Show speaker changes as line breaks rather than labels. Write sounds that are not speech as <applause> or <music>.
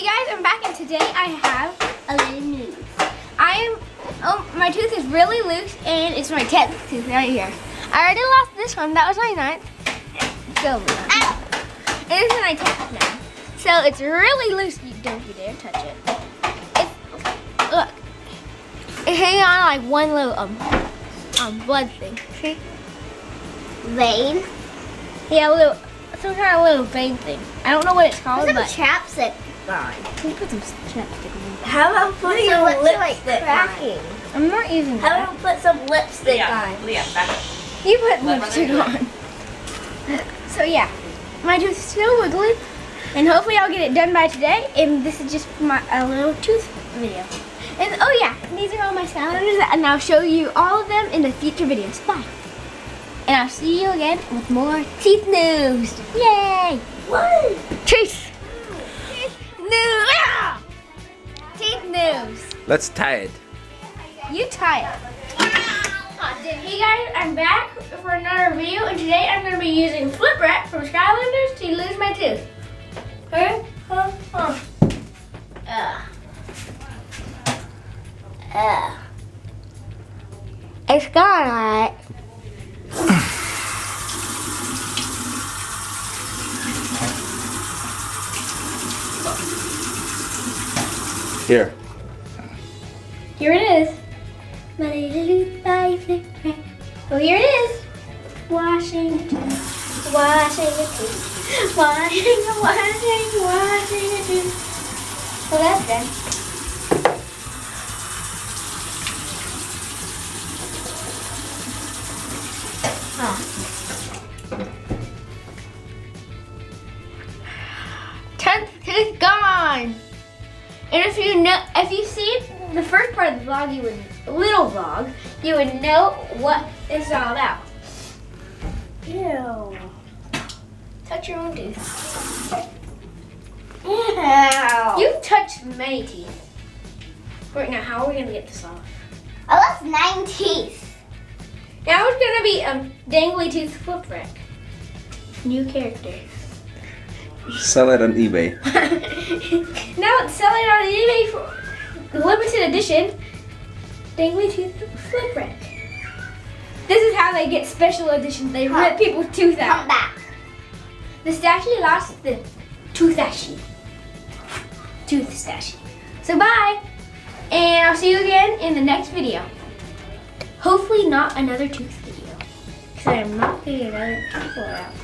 Hey guys, I'm back and today I have a little news. I am, oh, my tooth is really loose and it's my 10th tooth right here. I already lost this one, that was my ninth. Go over that. And this my 10th now. So it's really loose, you don't you dare touch it. It's, look, it's hanging on like one little um, um blood thing, see?
Vein.
Yeah, a little, some kind of little vein thing. I don't know what it's called,
Put some
but
chapstick on.
can you put some chapstick on?
How about putting
your
some
lips
lipstick
like
cracking?
I'm not using
How
that.
about put some lipstick
Leah,
on?
Leah, back up.
You put
Let
lipstick on. <laughs> So yeah, my tooth is still wiggly, and hopefully I'll get it done by today. And this is just my a little tooth video. And oh yeah, these are all my Skylanders, and I'll show you all of them in the future videos. Bye. And I'll see you again with more teeth news. Yay!
What?
Teeth. Teeth news. Ah! Teeth news.
Let's tie it.
You tie it. Hey guys, I'm back for another video, and today I'm going to be using Flip Wreck from Skylanders to lose my tooth. Okay? Huh? Huh.
Ugh. Ugh. It's gone, alright. <laughs>
Here.
Here it is. My little tooth by Flip Wreck. Oh, here it is. Washing your tooth. Washing your tooth. Washing, washing, washing your tooth. Well, that's done. Tenth tooth gone. And if you know, if you see the first part of the vlog, you would little vlog, you would know what it's all about.
Ew.
Touch your own teeth.
Ew.
You've touched many teeth. Right now, how are we gonna get this off?
I lost nine teeth.
Now it's gonna be a dangly tooth flip wreck. New character.
Sell it on eBay. <laughs>
now it's selling on eBay for limited edition. Dangly tooth flip wreck. This is how they get special editions. They rip people's tooth out.
Come back.
The statue lost the tooth statue. Tooth statue. So bye. And I'll see you again in the next video. Hopefully not another tooth video. Because I'm not getting another tooth pull out.